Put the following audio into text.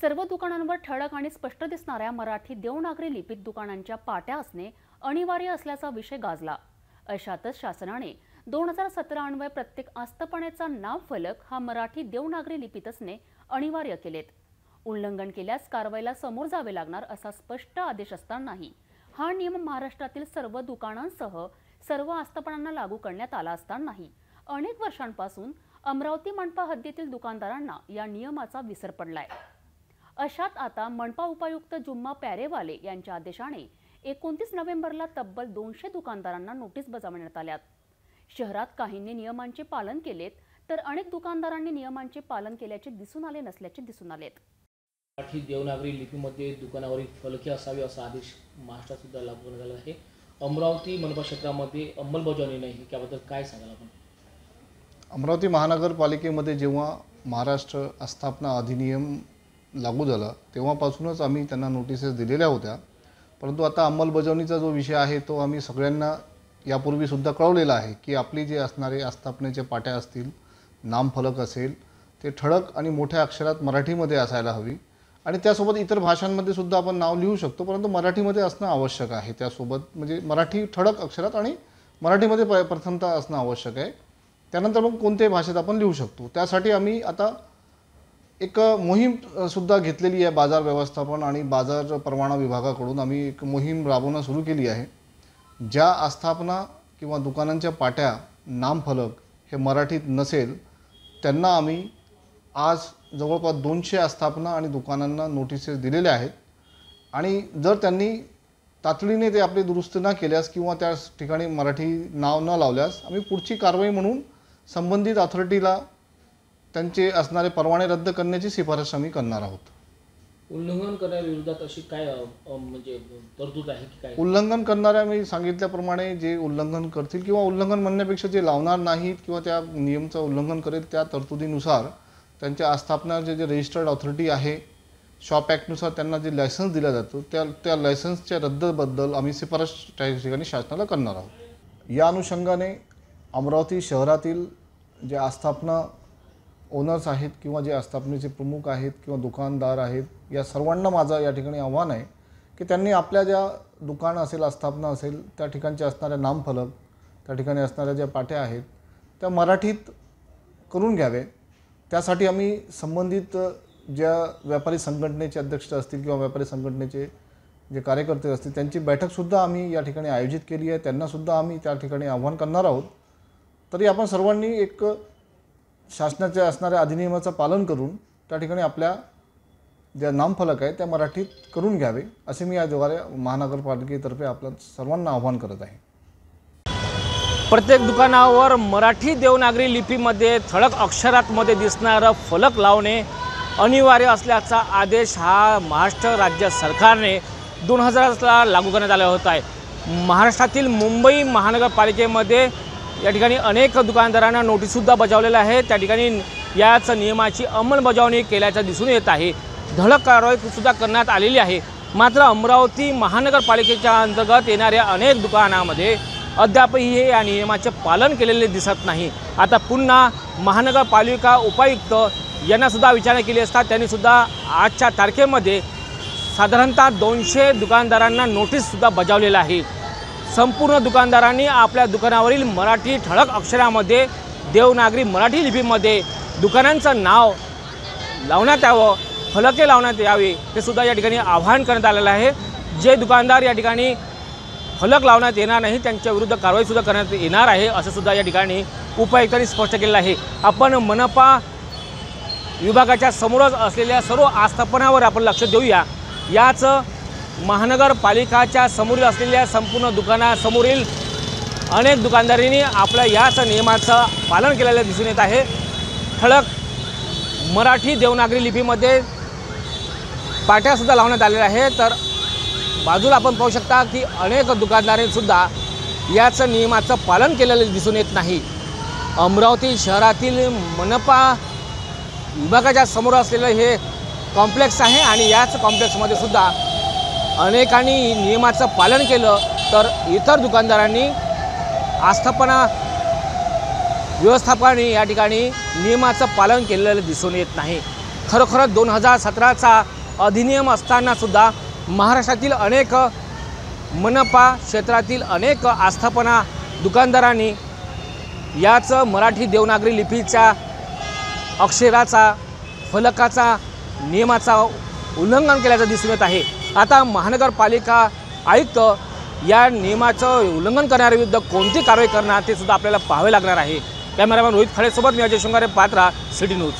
सर्व दुकानांवर ठळक आणि स्पष्ट दिसणाऱ्या मराठी देवनागरी लिपीत दुकानांच्या पाट्या असणे अनिवार्य असल्याचा विषय गाजला. अशातच शासनाने दोन हजार सतरा अन्वय प्रत्येक आस्थपणेचा नाव फलक हा मराठी देवनागरी लिपीत असणे अनिवार्य केलेत. उल्लंघन केल्यास कारवाईला समोर जावे लागणार असा स्पष्ट आदेश असतानाही हा नियम महाराष्ट्रातील सर्व दुकानांसह सर्व आस्थापनांना लागू करण्यात आला असतानाही अनेक वर्षांपासून अमरावती मनपा हद्दीतील दुकानदारांना या नियमाचा विसर पडलाय. अशात आता मनपा उपायुक्त जुम्मा प्यारेवाले यांच्या आदेशाने एकोणतीस नोव्हेंबरला तब्बल दोनशे दुकानदारांना नोटीस बजावण्यात आल्यात. शहरात काहींनी नियमांचे पालन केलेत तर अनेक दुकानदारांनी नियमांचे पालन केल्याचे दिसून आले नसल्याचे दिसून आलेत. मराठी देवनागरी लिपीमध्ये दुकानावरील फलके असावे असा आदेश महाराष्ट्रात सुद्धा लागू करण्यात आला आहे. अमरावती मनपा क्षेत्रामध्ये अंमलबजावणी नाही त्याबद्दल काय सांगाल आपण? अमरावती महानगरपालिकेमध्ये जेव्हा महाराष्ट्र आस्थापना अधिनियम लागू झाला. तेव्हापासूनच आम्ही त्यांना नोटिसेस दिलेल्या होत्या. परंतु आता अंमलबजावणीचा जो विषय आहे तो आम्ही सगळ्यांना यापूर्वीसुद्धा कळवलेला आहे की आपली जे असणारे आस्थापनेचे पाट्या असतील नामफलक असेल ते ठळक आणि मोठ्या अक्षरात मराठीमध्ये असायला हवी. आणि त्यासोबत इतर भाषांमध्ये सुद्धा आपण नाव लिहू शकतो परंतु मराठीमध्ये असणं आवश्यक आहे. त्यासोबत म्हणजे मराठी ठळक अक्षरात आणि मराठीमध्ये प प्रथमता असणं आवश्यक आहे. त्यानंतर मग कोणत्याही भाषेत आपण लिहू शकतो. त्यासाठी आम्ही आता एक मोहीम सुद्धा घेतलेली आहे बाजार व्यवस्थापन आणि बाजार परवाना विभागाकडून. आम्ही एक मोहीम राबवणं सुरू केली आहे. ज्या आस्थापना किंवा दुकानांच्या पाट्या नामफलक हे मराठीत नसेल त्यांना आम्ही आज जवळपास दोनशे आस्थापना आणि दुकानांना नोटिसेस दिलेल्या आहेत. आणि जर त्यांनी तातडीने ते आपली दुरुस्त न केल्यास किंवा त्या ठिकाणी मराठी नाव न लावल्यास आम्ही पुढची कारवाई म्हणून संबंधित अथॉरिटीला त्यांचे असणारे परवाने रद्द करण्याची शिफारस आम्ही करणार आहोत. उल्लंघन करण्याविरोधात अशी काय अ, म्हणजे तरतूद आहे की काय? उल्लंघन करणाऱ्या मी सांगितल्याप्रमाणे जे उल्लंघन करतील किंवा उल्लंघन म्हणण्यापेक्षा जे लावणार नाहीत किंवा त्या नियमचं उल्लंघन करेल त्या तरतुदीनुसार त्यांच्या आस्थापनाचे जे रजिस्टर्ड ऑथॉरिटी आहे शॉप ॲक्टनुसार त्यांना जे लायसन्स दिलं जातं त्या त्या लायसन्सच्या रद्दबद्दल आम्ही शिफारस त्या ठिकाणी शासनाला करणार आहोत. या अनुषंगाने अमरावती शहरातील जे आस्थापना ओनर्स आहेत किंवा जे आस्थापनेचे प्रमुख आहेत किंवा दुकानदार आहेत या सर्वांना माझं या ठिकाणी आव्हान आहे की त्यांनी आपल्या ज्या दुकान असेल आस्थापना असेल त्या ठिकाणचे असणाऱ्या नामफलक त्या ठिकाणी असणाऱ्या ज्या पाट्या आहेत त्या मराठीत करून घ्यावे. त्यासाठी आम्ही संबंधित ज्या व्यापारी संघटनेचे अध्यक्ष असतील किंवा व्यापारी संघटनेचे जे कार्यकर्ते असतील त्यांची बैठकसुद्धा आम्ही या ठिकाणी आयोजित केली आहे. त्यांनासुद्धा आम्ही त्या ठिकाणी आव्हान करणार आहोत. तरी आपण सर्वांनी एक शासनाच्या असणाऱ्या अधिनियमाचं पालन करून त्या ठिकाणी आपल्या ज्या नामफलक आहे त्या मराठीत करून घ्यावे असे मी याद्वारे महानगरपालिकेतर्फे आपल्या सर्वांना आव्हान करत आहे. प्रत्येक दुकानावर मराठी देवनागरी लिपीमध्ये ठळक अक्षरातमध्ये दिसणारं फलक लावणे अनिवार्य असल्याचा आदेश हा महाराष्ट्र राज्य सरकारने दोन हजारला लागू करण्यात आला होता. आहे महाराष्ट्रातील मुंबई महानगरपालिकेमध्ये या ठिकाणी अनेक दुकानदारांना नोटीससुद्धा बजावलेल्या आहे त्या ठिकाणी याच नियमाची अंमलबजावणी केल्याचं दिसून येत आहे. धडक कारवाईसुद्धा करण्यात आलेली आहे. मात्र अमरावती महानगरपालिकेच्या अंतर्गत येणाऱ्या अनेक दुकानामध्ये अद्यापही हे या नियमाचे पालन केलेले दिसत नाही. आता पुन्हा महानगरपालिका उपायुक्त यांनासुद्धा विचारणा केली असता त्यांनीसुद्धा आजच्या तारखेमध्ये साधारणतः दोनशे दुकानदारांना नोटीससुद्धा बजावलेलं आहे. संपूर्ण दुकानदारांनी आपल्या दुकानावरील मराठी ठळक अक्षरामध्ये देवनागरी मराठी लिपीमध्ये दुकानांचं नाव लावण्यात यावं फलके लावण्यात यावे ते सुद्धा या ठिकाणी आवाहन करण्यात आलेलं आहे. जे दुकानदार या ठिकाणी फलक लावण्यात येणार नाही त्यांच्या विरुद्ध कारवाईसुद्धा करण्यात येणार आहे असं सुद्धा या ठिकाणी उपायुक्तांनी स्पष्ट केलेलं आहे. आपण मनपा विभागाच्या समोरच असलेल्या सर्व आस्थापनावर आपण लक्ष देऊया. याचं महानगरपालिकाच्या समोरील असलेल्या संपूर्ण दुकानासमोरील अनेक दुकानदारांनी आपल्या याच नियमाचं पालन केलेलं दिसून येत आहे. ठळक मराठी देवनागरी लिपीमध्ये पाट्यासुद्धा लावण्यात आलेल्या आहे तर बाजूला आपण पाहू शकता की अनेक दुकानदारांनीसुद्धा याच नियमाचं पालन केलेलं दिसून येत नाही. अमरावती शहरातील मनपा विभागाच्या समोर असलेलं हे कॉम्प्लेक्स आहे आणि याच कॉम्प्लेक्समध्ये सुद्धा अनेकांनी नियमाचं पालन केलं तर इतर दुकानदारांनी आस्थापना व्यवस्थापकाने या ठिकाणी नियमाचं पालन केलेलं दिसून येत नाही. खरोखरच दोन हजार सतराचा अधिनियम असतानासुद्धा महाराष्ट्रातील अनेक मनपा क्षेत्रातील अनेक आस्थापना दुकानदारांनी याच मराठी देवनागरी लिपीच्या अक्षराचा फलकाचा नियमाचा उल्लंघन केल्याचं दिसून येत आहे. आता महानगरपालिका आयुक्त या नियमाचं उल्लंघन करणाऱ्याविरुद्ध कोणती कारवाई करणार ते सुद्धा आपल्याला पाहावे लागणार आहे. कॅमेरामॅन रोहित खडेसोबत मी अजय शृंगारे पात्रा सिटी न्यूज.